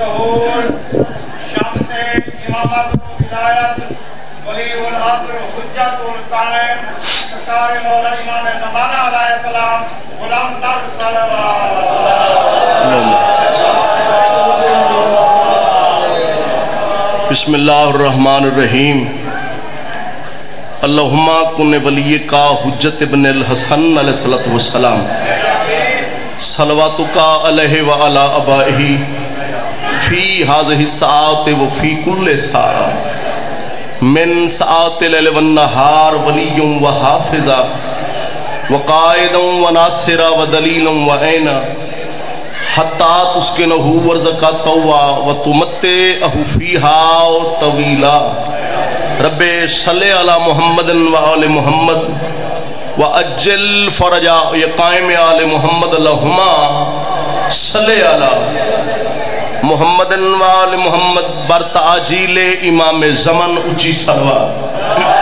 ظہور شمس امامت ہدایت، ولی العصر حجت القائم، سرکار مولا امام زمانہ علیہ السلام، غلام تر صلوات بسم اللہ الرحمن الرحیم۔ اللہم کن ولی کا حجت ابن الحسن علیہ السلام۔ صلواتکا علیہ وعلا ابائہی فی حاضر ساعت و فی کل ساعت من ساعت لیل و نہار ولی و حافظہ و قائد و ناصر و دلیل و عینہ حتی تسکنہو ورزکا توا و تمتے اہو فیہا و طویلا. رب صلی علی محمد و آل محمد و اجل فرجا یہ قائم آل محمد اللہما صلی علی محمد انوال محمد برتاجیل امام زمن اچھی سلوات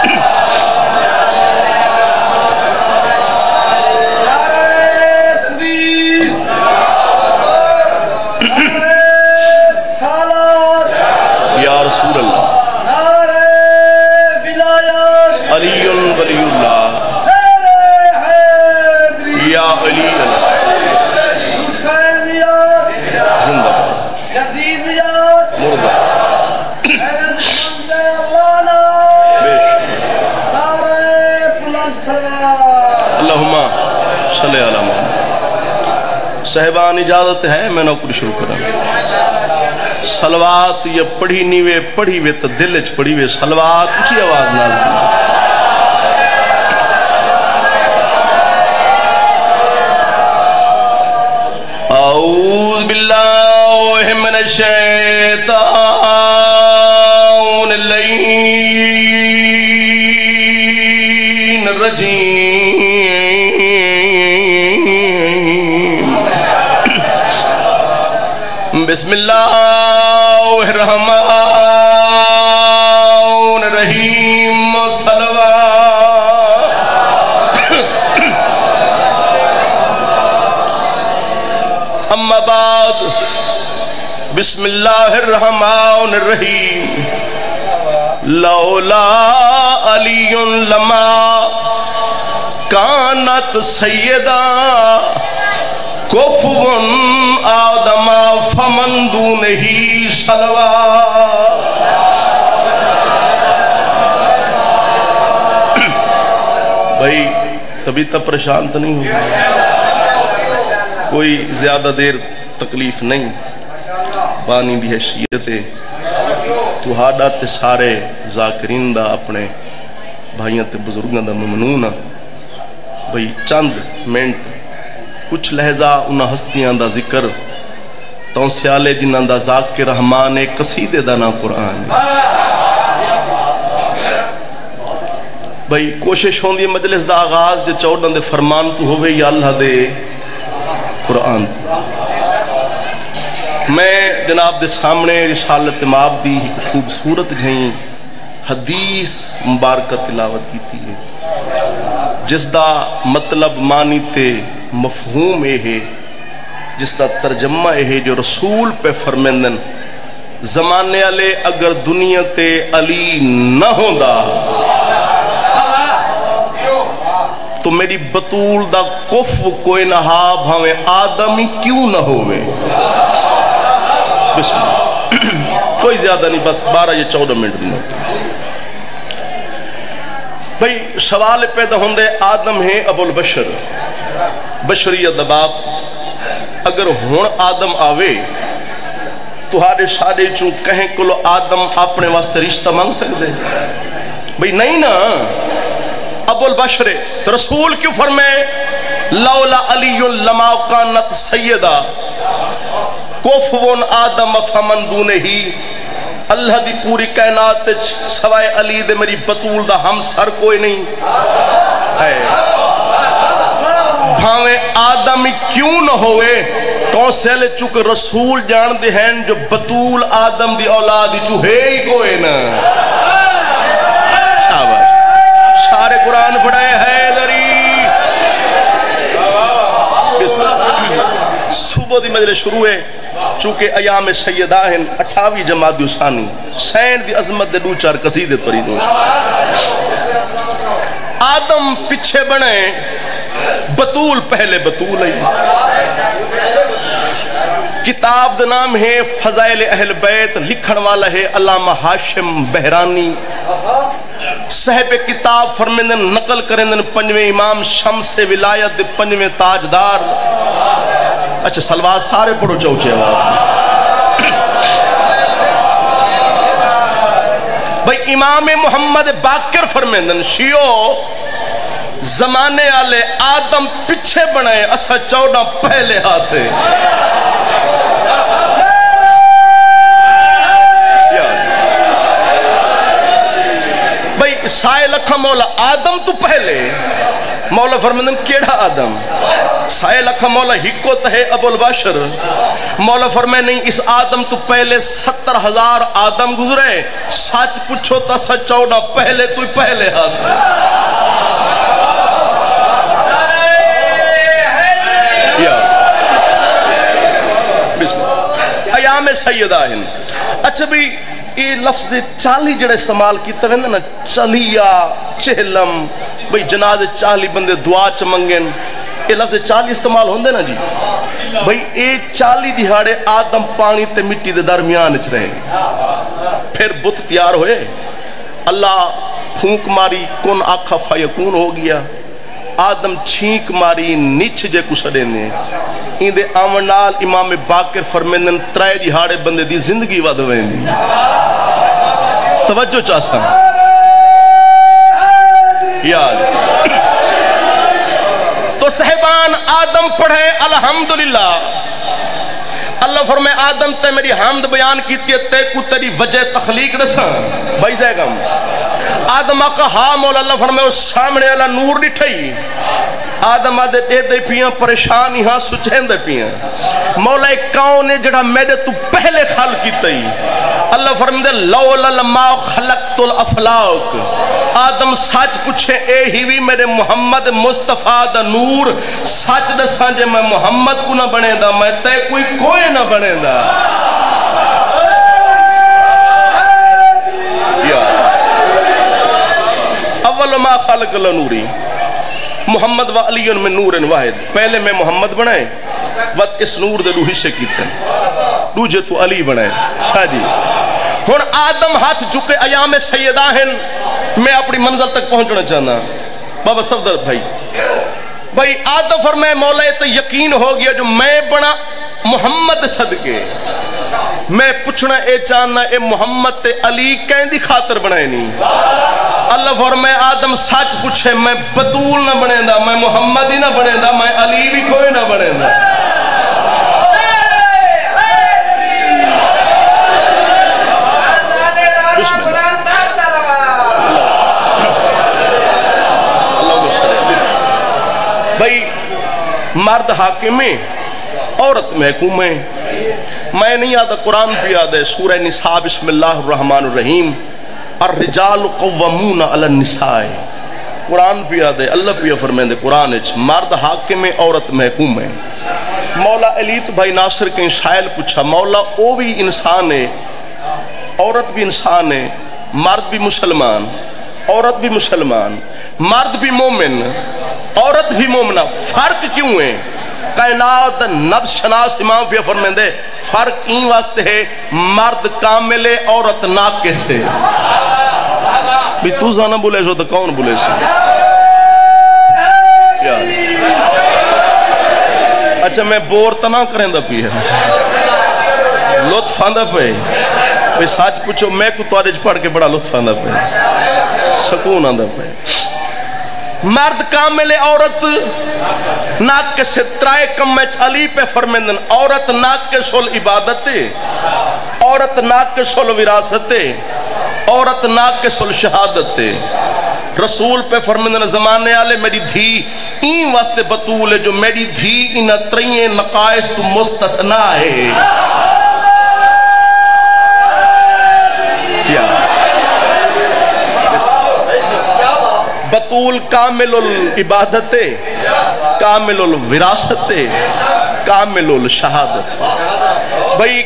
صلی اللہ محمد صحبان اجازت ہے، میں نوکری شروع کرا سلوات یہ پڑھی نیوے پڑھی وے تو دل اچ پڑھی وے سلوات اچھی آواز نال۔ اعوذ باللہ من الشیطان اللعین الرجیم بسم اللہ الرحمن الرحیم صلوات. اما بعد بسم اللہ الرحمن الرحیم لولا علی لما کانت سیدہ کفون آدم فمن دونہی صلوات بھائی تبھی تب پریشان تو نہیں ہوگا کوئی زیادہ دیر تکلیف نہیں۔ پانی دی حیثیت تو تے سارے ذاکرین دا اپنے بھائیاں تے بزرگاں دا ممنون بھئی چند منٹ کچھ لہجہ انہاں ہستیاں دا ذکر تو سیالے جنہاں دا ذاکر رحمان قصیدے دا نا قرآن بھئی کوشش ہوندی مجلس دا آغاز جو چوڑن دے فرمان تو ہوئے یا اللہ دے قرآن میں جناب دے سامنے رسالت ماب دی خوبصورت جھائیں حدیث مبارکہ تلاوت کی تھی ہے۔ جس دا مطلب مانی تے مفہوم اے ہے، جس دا ترجمہ اے ہے جو رسول پہ فرمندن زمانے علی اگر دنیا تے علی نہ ہوندا، تو میری بطول دا کف کوئی نہ ہاں ہمیں آدمی کیوں نہ ہوئے بسم کوئی زیادہ نہیں، بس بارہ یا چودہ منٹ دینا بھئی سوال پیدا ہوندے، آدم ہیں ابو البشر۔ بشریت دباب اگر ہون آدم آوے تو ہارے سارے چون کہیں کلو آدم اپنے واسطے رشتہ مانگ سکتے بھئی نہیں نا۔ ابو البشر، رسول کیوں فرمائے، لولا علی لما کانت سیدہ۔ کوفون آدم فمن دونے ہی اللہ دی پوری کائنات سوائے علی دے میری بطول دا ہم سر کوئی نہیں۔ ہے۔ بھاویں آدم کیوں نہ ہوئے؟ تو سیلے چک رسول جان دے ہیں جو بطول آدم دی اولاد چوہے ہی کوئی نہ۔ شاباش۔ سارے قرآن پڑھائے حیدری صبح دی مجلس شروع ہے۔ چونکہ ایام سیدہ ہیں اٹھاوی جماعت دیوسانی سین دی عظمت دے دو چار قصیدے پری دو آدم پچھے بنے بطول پہلے بطول ہے کتاب دا نام ہے فضائل اہل بیت، لکھن والا ہے علامہ ہاشم بہرانی۔ صحب کتاب فرمیندن نقل کرندن پنجویں امام شمس ولایت پنجویں تاجدار۔ اچھا سلوات سارے پڑھو چوچے بھئی امام محمد باکر فرمیندن شیعو زمانے آلے آدم پچھے بنائے، اسا چودہ پہلے ہاسے۔ بھئی سائے لکھا مولا آدم تو پہلے۔ مولا فرمندن کیڑا آدم؟ سائے لکھا مولا ہکو تہے ابو الباشر مولا فرمائے نہیں، اس آدم تو پہلے ستر ہزار آدم گزرے۔ سچ پچھو تا سچ چودہ پہلے تو پہلے حاصل ایام سیدہ ہیں اچھا بھی یہ لفظ چالی جڑے استعمال کیتا ہے نا، چلیا، چہلم۔ بھئی جناز چالی بندے دعا چمنگن یہ لفظ چالی استعمال ہوندے نا جی؟ بھئی اے چالی دہاڑے آدم پانی تے مٹی دے درمیان اچ رہے۔ پھر بت تیار ہوئے۔ اللہ پھونک ماری، کن آکھا فیکون ہو گیا۔ آدم چھینک ماری نیچ جے کو سڑے نے۔ این دے آمنال امام باکر فرمیندن ترائے جہاڑے بندے دی زندگی ود وین توجہ چاہ چاہسا یا تو صحبان آدم پڑھے، الحمدللہ۔ اللہ فرمائے، آدم، تے میری حمد بیان کیتی ہے، تے کو تیری وجہ تخلیق رساں بھائی زائے گا آدم آقا ہاں مولا، اللہ فرمائے اس سامنے اللہ نور نٹھائی آدم آدھے دے دے پیاں پریشانی ہاں سچین دے پیاں۔ مولا، ایک کون ہے جڑا میڈے تو پہلے خال کی تئی اللہ فرمائے، لولا لما خلقت الافلاق۔ آدم سچ پوچھے، اے ہی وی میرے محمد مصطفیٰ دا نور۔ سچ دے سانجے میں محمد کو نہ بنے دا میں تے کوئی کوئی نہ بنے دا اول ما خلق لنوری۔ محمد و علی میں نور واحد۔ پہلے میں محمد بنائے۔ وقت اس نور دے لوہی سے کیتے۔ ہیں دوجہ تو علی بنائے۔ شاہ جی۔ ہون آدم ہاتھ چکے ایام سیدہ ہیں میں اپنی منزل تک پہنچنا چاہنا۔ بابا صفدر بھائی بھائی آدم فرمائے، مولا یہ تو یقین ہو گیا جو میں بنا محمد صدقے۔ میں پوچھنا، اے چاہنا اے محمد تے علی کہیں دی خاطر بنائے نہیں اللہ فرمائے، آدم سچ پوچھے، میں بطول نہ بنے دا، میں محمد ہی نہ بنے دا، میں علی بھی کوئی نہ بنے دا۔ مرد حاکم ہے عورت محکوم ہے میں نہیں یاد، قرآن پہ یاد ہے، سورہ نساء، بسم اللہ الرحمن الرحیم۔ الرجال قوامون علی النساء۔ قرآن پہ یاد ہے، اللہ پہ فرمائیں دے قرآن اچھ مرد حاکم ہے عورت محکوم ہے مولا علیت بھائی ناصر کے شائل پوچھا، مولا او بھی انسان ہے، عورت بھی انسان ہے، مرد بھی مسلمان، عورت بھی مسلمان، مرد بھی مومن۔ عورت بھی مومنہ، فرق کیوں ہے؟ کائنات نبس شناس امام فی فرمین دے فرق این واسطے ہے، مرد کامل ہے، عورت ناکس ہے۔ بھی تو زانہ بولے شو، تو کون بولے شو؟ اچھا میں بور تنا کریں دا پی ہے لطف آندہ پہ بھی ساتھ پوچھو، میں کو توارج پڑھ کے بڑا لطف آندہ پہ سکون آندہ پہ مرد کامل عورت، ناک کے سترائے کمچ علی پہ فرمندن عورت ناک کے سول عبادت عورت ناک کے سول وراثت عورت ناک کے سول شہادت رسول پہ فرمندن زمانے آلے میری دھی این واسطے بطول ہے جو میری دھی ان ترین نقائص تو مستثنا ہے۔ بطول کامل العبادت کامل الوراثت کامل الشہادت۔ بھئی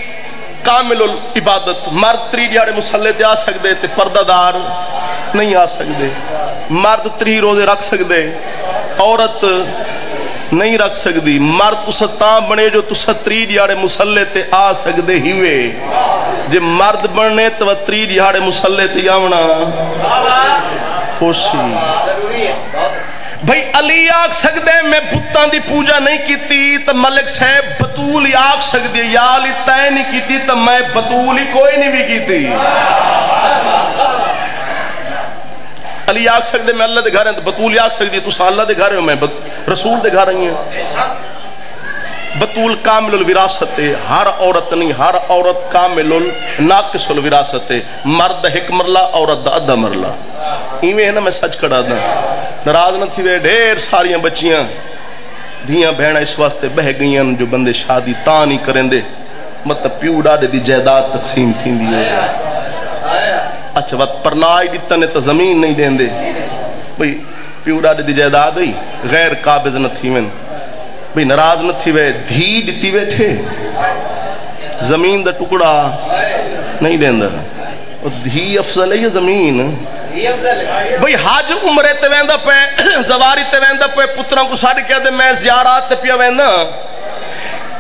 کامل عبادت مرد تری دیاڑے مسلے تے آ سکدے تے پردہ دار نہیں آ سکدے۔ مرد تری روزے رکھ سکدے، عورت نہیں رکھ سکدی۔ مرد تسا تاں بنے جو تسا تری دیاڑے مسلے تے آ سکدے ہیوے جے مرد بننے تو تری دیاڑے مسلے تے آونا۔ خوشی۔ بھئی علی آگ سکدے میں بتان دی پوجا نہیں کیتی تو ملک صاحب بطول ہی آگ سکدے یا علی تائے نہیں کیتی تو میں بطول ہی کوئی نہیں بھی کیتی۔ علی آگ سکدے میں اللہ دے گھر ہیں تو بطول ہی آگ سکدے تو سا اللہ دے گھر ہیں، میں رسول دے گھر ہیں۔ بطول کامل الوراثت ہے ہر عورت نہیں ہر عورت کامل ناقص الوراثت ہے مرد حک مرلا عورت دا ادھا مرلا ایویں ہے نا میں سچ کڑا دا نراز نہ تھی وے ڈھیر ساریاں بچیاں دھیاں بہنہ اس واسطے بہ گئیاں جو بندے شادی تاں نہیں کریں دے مطلب پیو ڈاڑے دی جائداد تقسیم تھی دی اچھا وقت پرنائی دیتا نے تو زمین نہیں دیں دے بھئی پیو ڈاڑے دی جائداد ہوئی غیر قابض نہ تھی من بھئی نراز نہ تھی وے دھی دیتی بیٹھے زمین دا ٹکڑا نہیں دیں دا دھی افضل ہے یہ زمین؟ بھئی حاج عمرے تے ویندہ پہ زواری تے ویندہ پہ پتروں کو ساری کہہ دے میں زیارات تے پیا ویندہ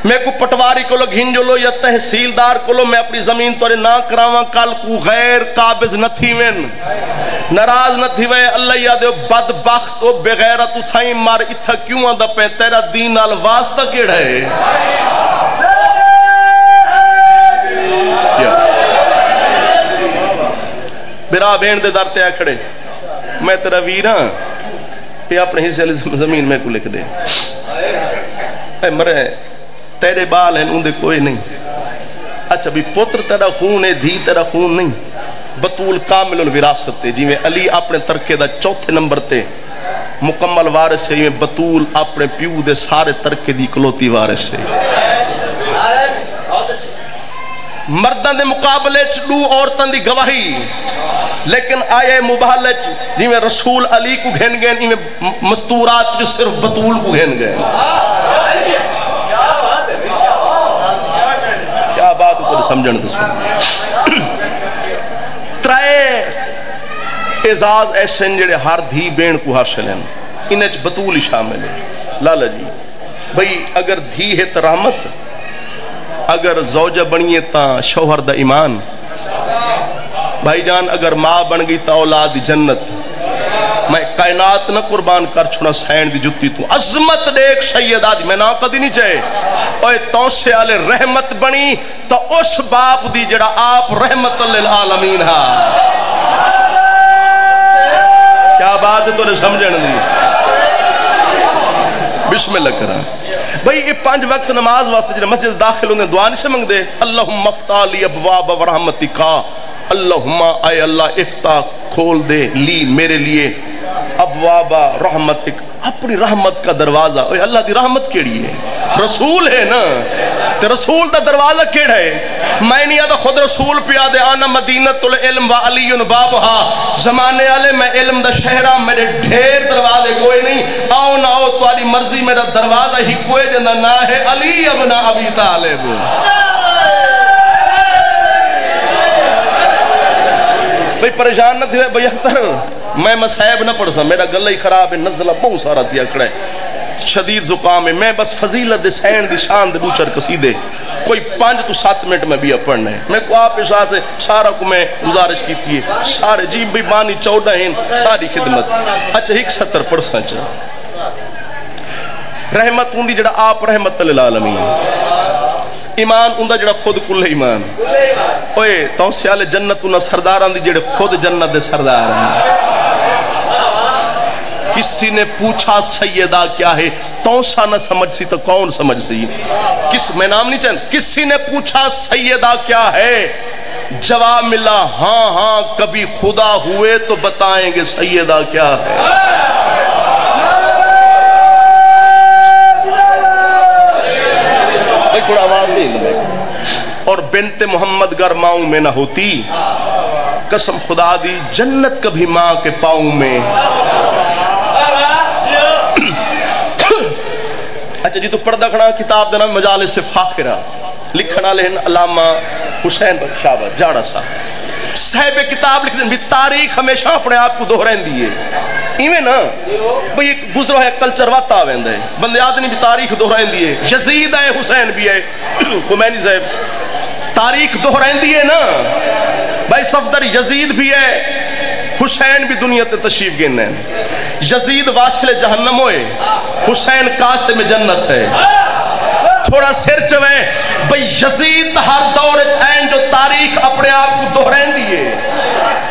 میں کو پٹواری کو لو گھنجو لو یا تحصیلدار کو لو میں اپنی زمین توڑے نہ کراواں، کل کو غیر قابض نہ تھی وین نراز نہ تھی وے اللہ یاد بدبخت و بغیرت اٹھائیں مار اتھا کیوں آدھا پہ؟ تیرا دین آل واسطہ کیڑا ہے؟ برا بین دے در تے کھڑے۔ میں تیرا ویراں پہ اپنے حصے زمین میں کو لکھ دے۔ اے مرے، تیرے بال ہیں اندے کوئی نہیں۔ اچھا بھی پتر تیرا خون ہے، دھی تیرا خون نہیں۔ بطول کامل الوراثت تے جی میں علی اپنے ترکے دا چوتھے نمبر تے، مکمل وارث ہے میں بطول اپنے پیو دے سارے ترکے دی کلوتی وارث ہے۔ مردان دے مقابلے چلو عورتان دی گواہی، لیکن آئے مبالچ جی میں رسول علی کو گھن گئے جی میں مستورات جو صرف بطول کو گھن گئے۔ کیا بات کو سمجھن دے سن ترائے اعزاز ایسے جڑے ہر دھی بین کو حاصل ہیں، انہیں بطول شامل ہے لالا جی بھئی اگر دھی ہے تو رحمت، اگر زوجہ بنیے تا شوہر دا ایمان۔ بھائی جان، اگر ماں بن گئی تا اولاد جنت۔ میں کائنات نہ قربان کر چھوڑا، سین دی جتی تو۔ عظمت دیکھ سید آدھی میں نام قدی نہیں چاہے۔ اوہ تو سے آلے رحمت بنی، تو اس باپ دی جڑا آپ رحمت للعالمین ہاں۔ بات ہے تو نے سمجھن دی بسم اللہ کرا۔ بھئی یہ پانچ وقت نماز واسطے جنہیں مسجد داخل ہونے دعا نہیں سمجھ دے اللہم مفتہ لی ابواب و رحمتی کا اللہم اے اللہ افتح کھول دے لی میرے لیے ابواب رحمتک۔ اپنی رحمت کا دروازہ۔ اے اللہ دی رحمت کیڑی ہے؟ رسول ہے نا؟ تے رسول دا دروازہ کیڑا ہے؟ میں نہیں آدھا خود رسول پیا دے آنا مدینت العلم و علی بابہا۔ زمانے والے میں علم دا شہرہ، میرے ڈھیر دروازے کوئی نہیں۔ آؤ نہ آؤ تو علی مرضی میرا دروازہ ہی کوئی جنہ نہ ہے علی ابن ابی طالب۔ بھئی پریشان نہ تھی بھئی اختر میں مسائب نہ پڑھ سا میرا گلہ ہی خراب ہے، نزلہ بہت سارا تھی اکڑے شدید زکام ہے، میں بس فضیلت دے سین دی شان دے بوچر قصیدے۔ کوئی پانچ تو سات منٹ میں بھی پڑھنا ہے۔ میں کو آپ اشاہ سے سارا کو میں گزارش کی تھی سارے جی بھی بانی چودہ ہیں، ساری خدمت۔ اچھا ایک ستر پڑھ سا چاہ اچھا۔ رحمت ہوں دی جڑا آپ رحمت للعالمین ایمان اندہ جڑا خود کل ایمان۔ اوئے تو سیال جنت انہ سرداران دی جڑے خود جنت دے سردار ہیں۔ کسی نے پوچھا، سیدہ کیا ہے؟ تو سا نہ سمجھ سی تو کون سمجھ سی؟ کس، میں نام نہیں چاہتا۔ کسی نے پوچھا، سیدہ کیا ہے؟ جواب ملا ہاں ہاں کبھی خدا ہوئے تو بتائیں گے سیدہ کیا ہے تھوڑا آواز نہیں اور بنت محمد گر ماؤں میں نہ ہوتی۔ قسم خدا دی، جنت کبھی ماں کے پاؤں میں۔ اچھا جی تو پردہ کھڑا، کتاب دینا مجالس فاخرہ۔ لکھن والے ہیں علامہ حسین بخشاوت جاڑا صاحب۔ صاحب کتاب لکھ دیں بھی تاریخ ہمیشہ اپنے آپ کو دہرائیں دیئے ایویں نا، بھئی ایک گزرا ہے کلچر واتا آویں دے بندے آدمی بھی تاریخ دہرائیں دیئے یزید ہے حسین بھی ہے خمینی صاحب تاریخ دہرائیں دیئے نا۔ بھائی صفدر یزید بھی ہے، حسین بھی دنیا تے تشریف گن ہے یزید واصل جہنم ہوئے، حسین قاسم جنت ہے۔ تھوڑا سر چوے بھئی یزید ہر دور چھین جو تاریخ اپنے آپ کو دہرین دیئے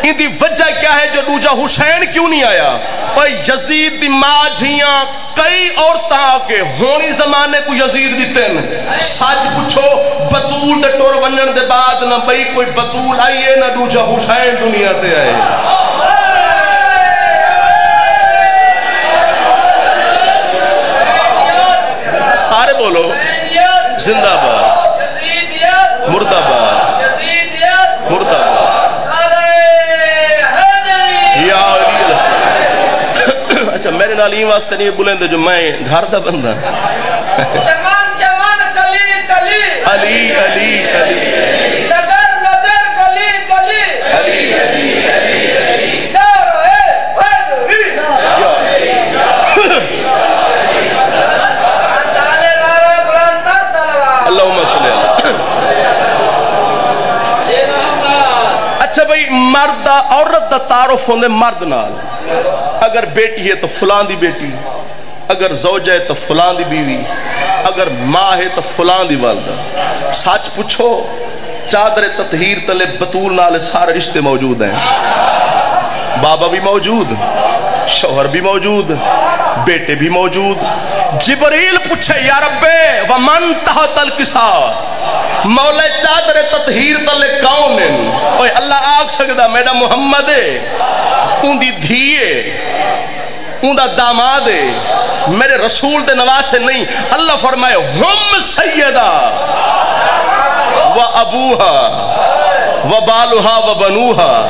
ان دی وجہ کیا ہے جو دوجہ حسین کیوں نہیں آیا؟ بھئی یزید دی ماں جھیاں کئی عورتاں آکے ہونی زمانے کو یزید بھی تین سچ پوچھو، بطول دے ٹور ونجن دے بعد نہ بھئی کوئی بطول آئیے نہ دوجہ حسین دنیا تے آئے۔ سارے بولو، زندہ باد مردہ باد مردہ باد یا علی السلام نال این واسطے نہیں بولیں دے جو میں گھر دا بندہ۔ چمان چمان کلی کلی۔ علی علی علی۔ نگر نگر گلی گلی علی علی اللہم صلی اللہ۔ اچھا بھئی مرد دا عورت دا تعارف ہوندے مرد نال۔ اگر بیٹی ہے تو فلان دی بیٹی، اگر زوجہ ہے تو فلان دی بیوی، اگر ماں ہے تو فلان دی والدہ۔ سچ پوچھو، چادر تطہیر تلے بطول نال سارے رشتے موجود ہیں۔ بابا بھی موجود، شوہر بھی موجود، بیٹے بھی موجود۔ جبریل پوچھے، یا ربے، ومن تحت الکسا مولا چادر تطہیر تلے کون ہیں؟ اوے اللہ آگ سکدا میرا محمد ہے ان دی دھیے ان داماد ہے۔ میرے رسول دے نواسے نہیں۔ اللہ فرمائے، ہم سیدہ و ابوہا و بالوہا و بنوہا۔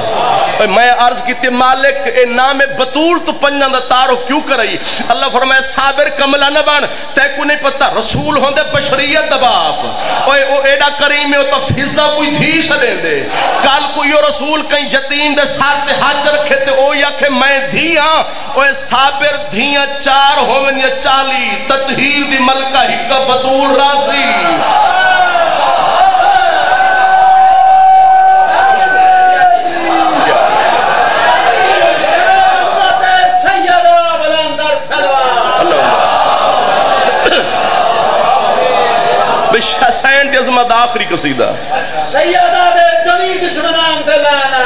اے میں عرض کی تے مالک اے نام بطول تو پنجان دا تعارف کیوں کرائی اللہ فرمائے صابر کملہ نہ بان تے کو نہیں پتا رسول ہوں دے بشریت دا باپ اوے او ایڈا کریم ہے او تو فضا کوئی دھی سلیں دے کال کوئی رسول کہیں یتیم دے ساتھ تے ہاتھ رکھے تے او یا کہ میں دھیاں اوے صابر دھیاں چار ہومن یا چالی تطہیر دی ملکہ ہی کا بطول راضی بش حسین دی عظمت آخری قصیدہ۔ سیدہ دے جمی دشمنان دلانا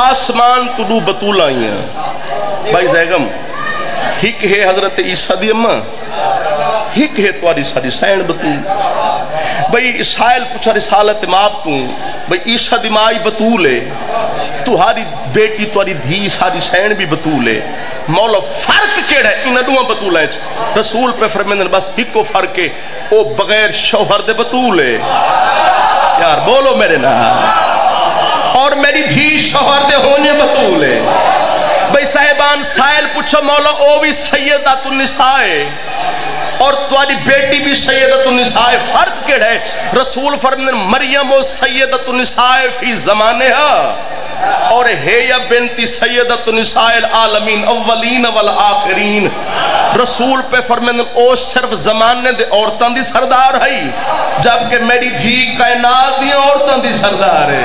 آسمان طلوع بطول آئی ہیں بھائی زیگم ہک ہے حضرت عیسیٰ دی اممہ ہک ہے تواری ساری سین بطول۔ بھئی اسحائل پوچھا رسالت ماب توں بھئی عیسیٰ دی مائی بطول ہے۔ تو ہاری بیٹی تواری دھی ساری سین بھی بطول ہے۔ مولا فرق کیڑا ہے؟ انہاں دوہاں بطول ہیں جی۔ رسول پہ فرمیندن بس ہی کو فرق ہے، او بغیر شوہر دے بطول ہے۔ یار بولو میرے نام اور میری دھی شوہر دے ہونے بطول ہے۔ بھئی صاحبان، سائل پوچھو مولا، او بھی سیدت النساء اور تمہاری بیٹی بھی سیدت النساء فرق کیڑ ہے؟ رسول فرمین مریم و سیدت النساء فی زمانے اور ہے یا بنتی سیدت النساء العالمین، اولین والآخرین۔ رسول پہ فرمین او صرف زمانے دے عورتان دی سردار ہے۔ جبکہ میری دھی کائنات دی عورتان دی سردار ہے۔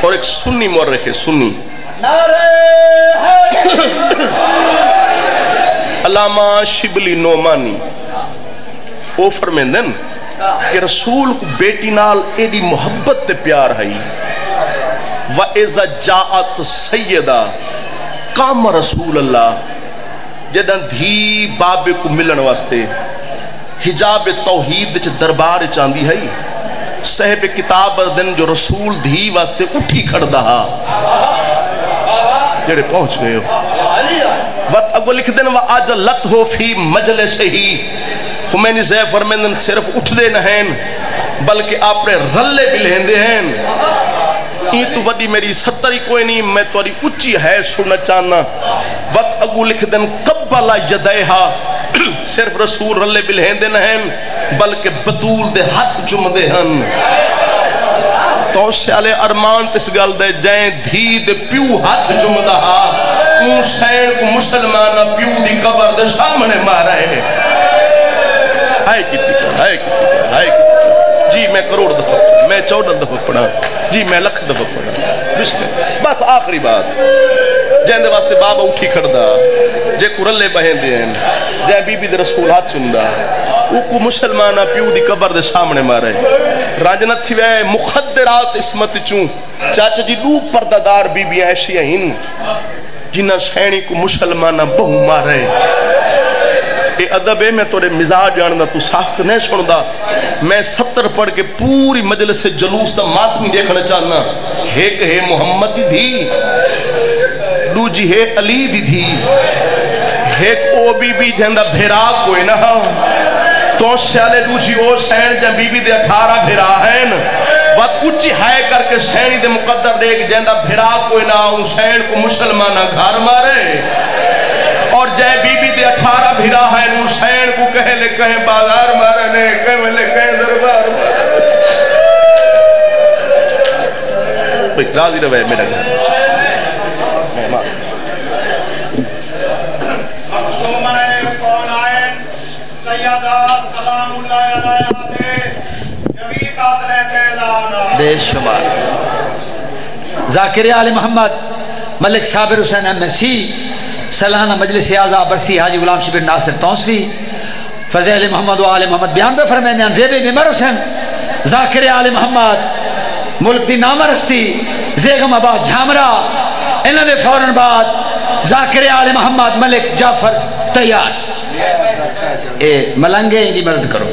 اور ایک سنی مورخ ہے، سنی۔ نعرہ علامہ شبلی نومانی او فرمیندن کہ رسول کو بیٹی نال ایڈی محبت تے پیار ہے۔ وَإِذَا جَاءَتْ سَيِّدَا کام رسول اللہ جدن دھی بابے کو ملن واسطے حجاب توحید چ دربار چاندی ہے، صاحب کتاب دن جو رسول دھی واسطے اٹھی کھڑ دہا جڑے پہنچ گئے ہو۔ وقت اگو لکھ دن و آج لت ہو فی مجلس ہی۔ خمینی زیف فرمیندن صرف اٹھ دے نہین بلکہ آپ نے رلے بھی لہندے ہیں این تو وڈی میری ستری کوئی نہیں، میں تواری اچھی ہے سننا چاہنا۔ وقت اگو لکھ دن قبلا یدائیہا صرف رسول رلے بھی بلہندے نہ ہیں بلکہ بطول دے ہاتھ چم دے ہن۔ تو سیالے ارمان تس گل دے، جائیں دھی دے پیو ہاتھ چم دا ہا اون کو مسلمانہ پیو دی قبر دے سامنے مارا ہے ہائے کتی کر ہائے کتی کر ہائے کتی جی میں کروڑ دفعہ پڑھا میں چودہ دفعہ پڑھا۔ جی میں لکھ دفعہ پڑھا۔ بس آخری بات۔ جہندے واسطے بابا اٹھی کھڑدا۔ جے کو رلے بہن دے ہیں۔ جے بی بی دے رسول ہاتھ چندہ او کو مسلمانہ پیو دی قبر دے سامنے مارے راجنت تھی وے مخدرات اسمت چون چاچا جی دو پردادار بی بی ایشی ہیں جنہ سینی کو مسلمانہ بہو مارے۔ اے ادب ہے، میں توڑے مزاج جاندا تو ساخت نہیں سندا۔ میں ستر پڑھ کے پوری مجلس جلوس ماتمی دیکھنا چاہنا۔ ایک ہے محمد دی تھی دوجی ہے علی دی تھی ایک او بی بی جہندہ بھیرا کوئی نہ ہاں۔ تو سیالے دوجی او سین جہاں بی بی دے اٹھارہ بھیرا ہیں۔ بات اچھی ہائے کر کے سینی دے مقدر دیکھ جہندہ بھیرا کوئی نہ ان سین کو مسلمانہ گھر مارے۔ اور جائے بی بی دے اٹھارہ بھیرا ہیں ان سین کو کہے لے کہیں بازار مارنے کہیں لے کہیں دربار مارنے بھئی راضی روے میرا گھر۔ مخصومہ کون آئین سلام اللہ علیہ۔ بے شمار۔ ذاکر آل محمد، ملک صابر حسین ایم سی سلانہ مجلس اعضا برسی حاجی غلام شبیر ناصر تونسوی فضیل محمد و آل محمد بیان پہ فرمائے میان زیب بیمر حسین، ذاکر آل محمد، ملک دی نامرستی زیغم آباد جھامرہ انہ دے فوراں بعد ذاکر آل محمد ملک جعفر تیار۔ اے ملنگے ان کی جی مدد کرو۔